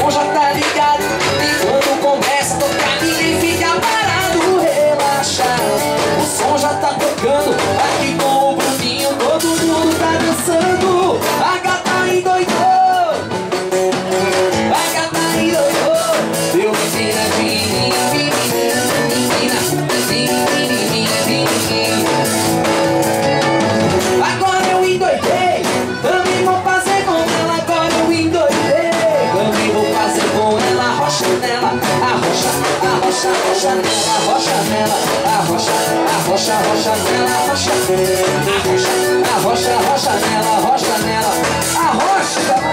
som já tá ligado. E quando começa a tocar ninguém fica parado. Relaxa, o som já tá tocando rocha, rocha nela, rocha nela, a rocha, a rocha, rocha nela, rocha, a rocha, rocha nela, rocha nela, a rocha.